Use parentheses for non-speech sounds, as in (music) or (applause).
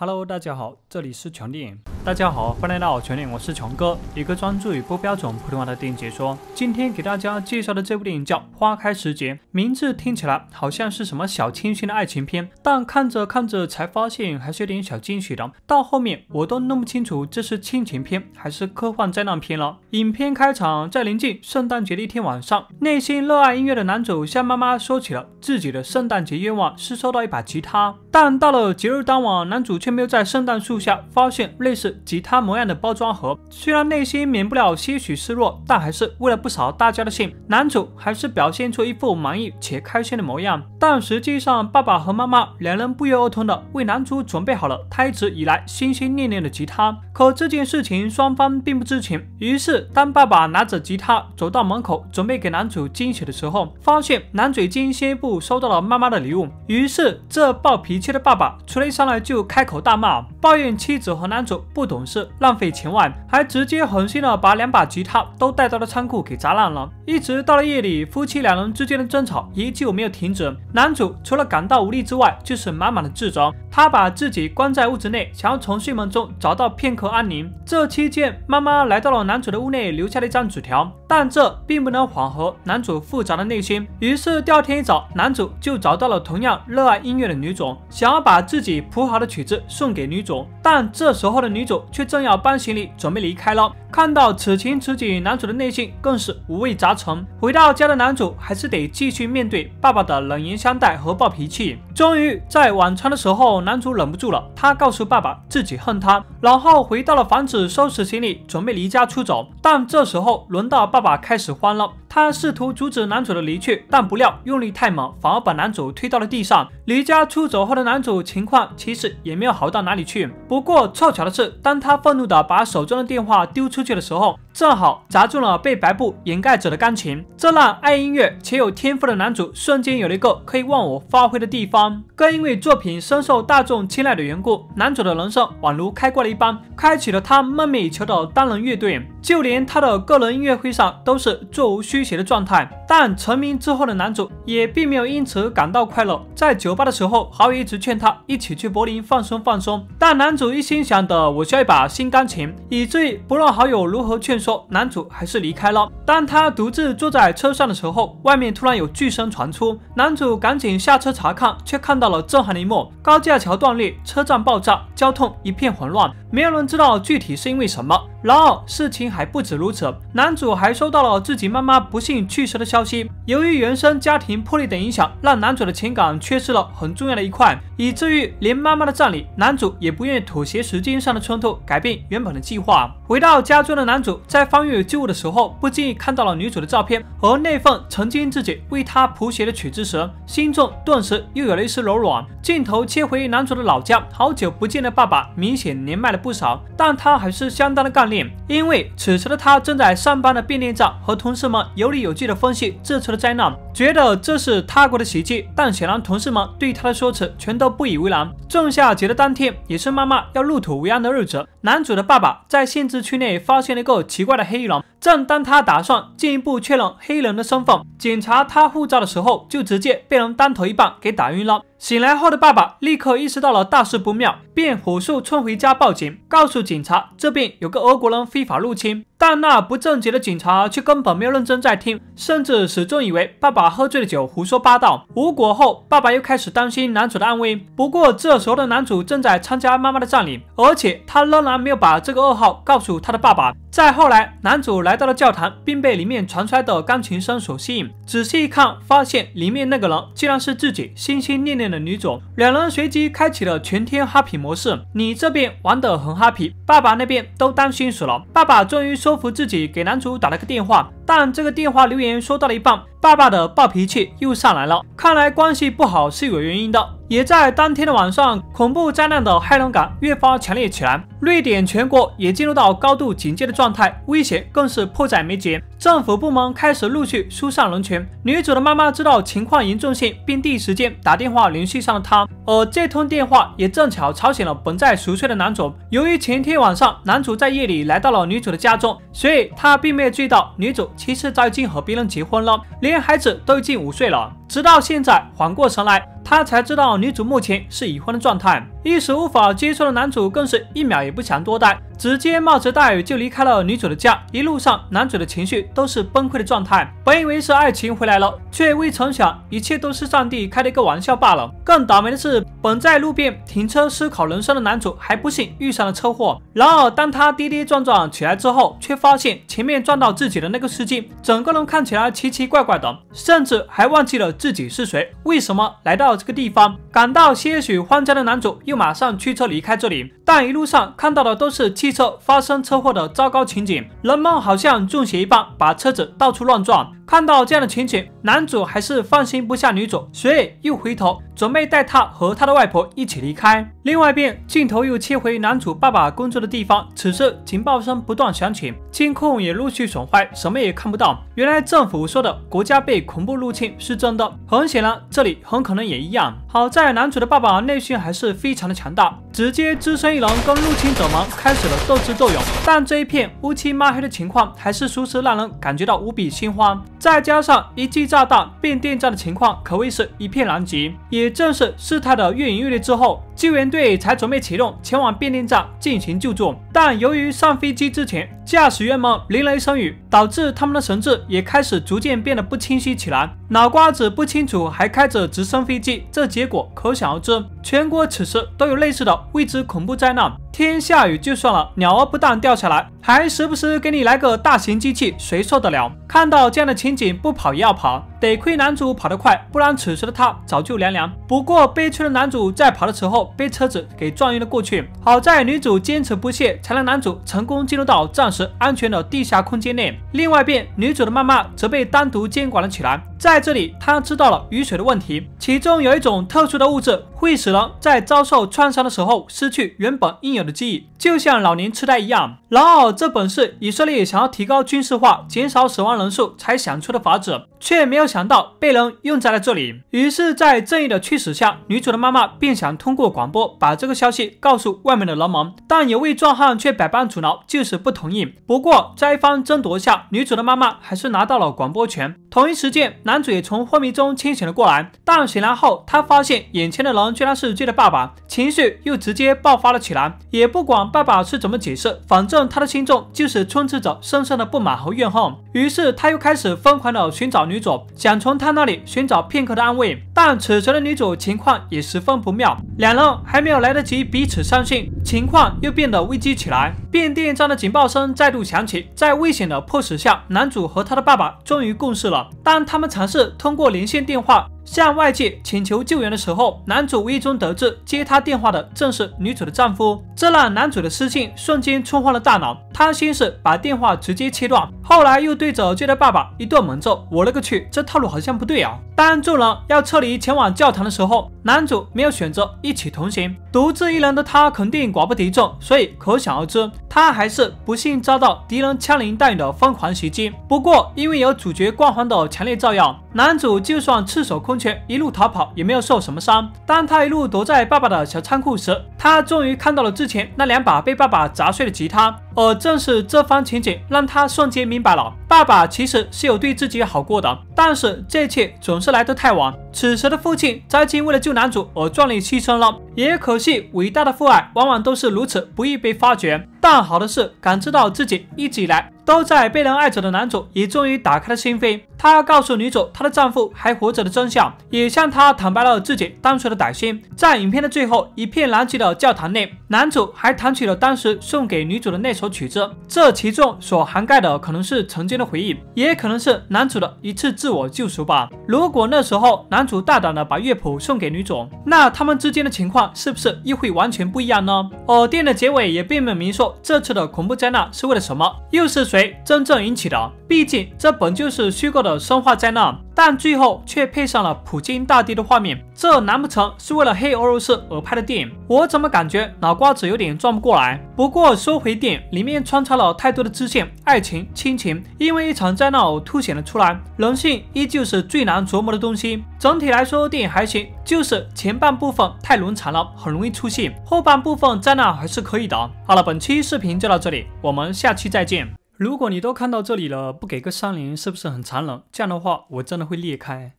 Hello，大家好，这里是强电影。大家好，欢迎来到全电影，我是穷哥，一个专注于不标准普通话的电影解说。今天给大家介绍的这部电影叫《花开时节》，名字听起来好像是什么小清新的爱情片，但看着看着才发现还是有点小惊喜的。到后面我都弄不清楚这是亲情片还是科幻灾难片了。影片开场在临近圣诞节的一天晚上，内心热爱音乐的男主向妈妈说起了自己的圣诞节愿望是收到一把吉他，但到了节日当晚，男主。却没有在圣诞树下发现类似吉他模样的包装盒，虽然内心免不了些许失落，但还是为了不扫大家的兴，男主还是表现出一副满意且开心的模样。但实际上，爸爸和妈妈两人不约而同的为男主准备好了他一直以来心心念念的吉他。可这件事情双方并不知情。于是，当爸爸拿着吉他走到门口准备给男主惊喜的时候，发现男主已经先一步收到了妈妈的礼物。于是，这暴脾气的爸爸出了一上来就开口。大骂，抱怨妻子和男主 (laughs) 不懂事、浪费钱外，还直接狠心的把两把吉他都带到了仓库给砸烂了。一直到了夜里，夫妻两人之间的争吵依旧没有停止。男主除了感到无力之外，就是满满的自责。他把自己关在屋子内，想要从睡梦中找到片刻安宁。这期间，妈妈来到了男主的屋内，留下了一张纸条，但这并不能缓和男主复杂的内心。于是第二天一早，男主就找到了同样热爱音乐的女主，想要把自己谱好的曲子。送给女主，但这时候的女主却正要搬行李准备离开了。看到此情此景，男主的内心更是五味杂陈。回到家的男主还是得继续面对爸爸的冷言相待和暴脾气。终于在晚餐的时候，男主忍不住了，他告诉爸爸自己恨他，然后回到了房子收拾行李，准备离家出走。但这时候轮到爸爸开始慌了，他试图阻止男主的离去，但不料用力太猛，反而把男主推到了地上。离家出走后的男主情况其实也没有好到哪里去。不过凑巧的是，当他愤怒地把手中的电话丢出。出去的时候，正好砸中了被白布掩盖着的钢琴，这让爱音乐且有天赋的男主瞬间有了一个可以忘我发挥的地方。更因为作品深受大众青睐的缘故，男主的人生宛如开挂了一般，开启了他梦寐以求的单人乐队。就连他的个人音乐会上都是座无虚席的状态。但成名之后的男主也并没有因此感到快乐。在酒吧的时候，好友一直劝他一起去柏林放松放松，但男主一心想的我需要一把新钢琴，以至于不论好友如何劝说，男主还是离开了。当他独自坐在车上的时候，外面突然有巨声传出，男主赶紧下车查看，却看到了震撼的一幕：高架桥断裂，车站爆炸，交通一片混乱，没有人知道具体是因为什么。然而事情还不止如此，男主还收到了自己妈妈不幸去世的消消息。由于原生家庭破裂等影响，让男主的情感缺失了很重要的一块，以至于连妈妈的葬礼，男主也不愿意妥协时间上的冲突，改变原本的计划。回到家中的男主在翻阅旧物的时候，不经意看到了女主的照片和那份曾经自己为她谱写的曲子时，心中顿时又有了一丝柔软。镜头切回男主的老家，好久不见的爸爸明显年迈了不少，但他还是相当的干练。因为此时的他正在上班的便利站和同事们有理有据的分析这次的灾难，觉得这是他国的奇迹。但显然同事们对他的说辞全都不以为然。仲夏节的当天，也是妈妈要入土为安的日子。男主的爸爸在限制区内发现了一个奇怪的黑衣人。正当他打算进一步确认黑衣人的身份，检查他护照的时候，就直接被人当头一棒给打晕了。醒来后的爸爸立刻意识到了大事不妙，便火速冲回家报警，告诉警察这边有个俄国人非法入侵。但那不正经的警察却根本没有认真在听，甚至始终以为爸爸喝醉了酒胡说八道。无果后，爸爸又开始担心男主的安危。不过这时候的男主正在参加妈妈的葬礼，而且他仍然没有把这个噩耗告诉他的爸爸。再后来，男主来到了教堂，并被里面传出来的钢琴声所吸引。仔细一看，发现里面那个人竟然是自己心心念念的女主。两人随即开启了全天哈皮模式。你这边玩得很哈皮，爸爸那边都担心死了。爸爸终于说服自己给男主打了个电话，但这个电话留言说到了一半，爸爸的暴脾气又上来了。看来关系不好是有原因的。也在当天的晚上，恐怖灾难的骇人感越发强烈起来。瑞典全国也进入到高度警戒的状态，危险更是迫在眉睫。政府部门开始陆续疏散人群。女主的妈妈知道情况严重性，并第一时间打电话联系上了她。而这通电话也正巧吵醒了本在熟睡的男主。由于前天晚上男主在夜里来到了女主的家中，所以他并没有注意到女主其实早已经和别人结婚了，连孩子都已经五岁了。直到现在缓过神来，他才知道女主目前是已婚的状态。一时无法接受的男主更是一秒也不想多待，直接冒着大雨就离开了女主的家。一路上，男主的情绪都是崩溃的状态。本以为是爱情回来了，却未曾想一切都是上帝开的一个玩笑罢了。更倒霉的是，本在路边停车思考人生的男主，还不幸遇上了车祸。然而，当他跌跌撞撞起来之后，却发现前面撞到自己的那个司机，整个人看起来奇奇怪怪的，甚至还忘记了自己是谁，为什么来到这个地方。感到些许慌张的男主又马上驱车离开这里，但一路上看到的都是汽车发生车祸的糟糕情景，人们好像中邪一般，把车子到处乱撞。看到这样的情景，男主还是放心不下女主，所以又回头准备带她和她的外婆一起离开。另外一边，镜头又切回男主爸爸工作的地方，此时警报声不断响起，监控也陆续损坏，什么也看不到。原来政府说的国家被恐怖入侵是真的，很显然这里很可能也一样。好在男主的爸爸内心还是非常的强大，直接只身一人跟入侵者们开始了斗智斗勇。但这一片乌漆抹黑的情况，还是属实让人感觉到无比心慌。再加上一记炸弹变电站的情况，可谓是一片狼藉。也正是事态的越演越烈之后，救援队才准备启动前往变电站进行救助。但由于上飞机之前驾驶员们淋雷声雨，导致他们的神志也开始逐渐变得不清晰起来，脑瓜子不清楚还开着直升飞机，这结果可想而知。全国此时都有类似的未知恐怖灾难。天下雨就算了，鸟儿不但掉下来，还时不时给你来个大型机器，谁受得了？看到这样的情景，不跑也要跑。得亏男主跑得快，不然此时的他早就凉凉。不过悲催的男主在跑的时候被车子给撞晕了过去，好在女主坚持不懈，才让男主成功进入到暂时安全的地下空间内。另外一边，女主的妈妈则被单独监管了起来。在这里，她知道了雨水的问题，其中有一种特殊的物质会使人在遭受创伤的时候失去原本应有的的记忆，就像老年痴呆一样。然而，这本是以色列想要提高军事化、减少死亡人数才想出的法子，却没有想到被人用在了这里。于是，在正义的驱使下，女主的妈妈便想通过广播把这个消息告诉外面的人们，但有位壮汉却百般阻挠，就是不同意。不过，在一番争夺下，女主的妈妈还是拿到了广播权。同一时间，男主也从昏迷中清醒了过来，但醒来后，他发现眼前的人居然是自己的爸爸，情绪又直接爆发了起来，也不管爸爸是怎么解释，反正他的心中就是充斥着深深的不满和怨恨。于是他又开始疯狂的寻找女主，想从她那里寻找片刻的安慰。但此时的女主情况也十分不妙，两人还没有来得及彼此相信，情况又变得危机起来。变电站的警报声再度响起，在危险的迫使下，男主和他的爸爸终于共事了。当他们尝试通过连线电话。向外界请求救援的时候，男主无意中得知接他电话的正是女主的丈夫，这让男主的私信瞬间冲昏了大脑。他先是把电话直接切断，后来又对着接的爸爸一顿猛揍。我勒个去，这套路好像不对啊！当众人要撤离前往教堂的时候，男主没有选择一起同行，独自一人的他肯定寡不敌众，所以可想而知，他还是不幸遭到敌人枪林弹雨的疯狂袭击。不过，因为有主角光环的强烈照耀，男主就算赤手空。拳一路逃跑，也没有受什么伤。当他一路躲在爸爸的小仓库时，他终于看到了之前那两把被爸爸砸碎的吉他。而正是这番情景，让他瞬间明白了，爸爸其实是有对自己好过的。但是这一切总是来的太晚。此时的父亲早已经为了救男主而壮烈牺牲了。也可惜，伟大的父爱往往都是如此不易被发觉。但好的是，感知到自己一直以来都在被人爱着的男主，也终于打开了心扉。他告诉女主，她的丈夫还活着的真相，也向她坦白了自己当初的歹心。在影片的最后，一片狼藉的教堂内，男主还弹起了当时送给女主的那首曲子。这其中所涵盖的，可能是曾经的回忆，也可能是男主的一次自我救赎吧。如果那时候男主大胆的把乐谱送给女主，那他们之间的情况是不是又会完全不一样呢？而电影的结尾也并没有明说这次的恐怖灾难是为了什么，又是谁真正引起的？毕竟这本就是虚构的生化灾难。但最后却配上了普京大帝的画面，这难不成是为了黑俄罗斯而拍的电影？我怎么感觉脑瓜子有点转不过来？不过说回电影，里面穿插了太多的支线，爱情、亲情，因为一场灾难而凸显了出来。人性依旧是最难琢磨的东西。整体来说，电影还行，就是前半部分太冗长了，很容易出戏；后半部分灾难还是可以的。好了，本期视频就到这里，我们下期再见。如果你都看到这里了，不给个三连，是不是很残忍？这样的话，我真的会裂开。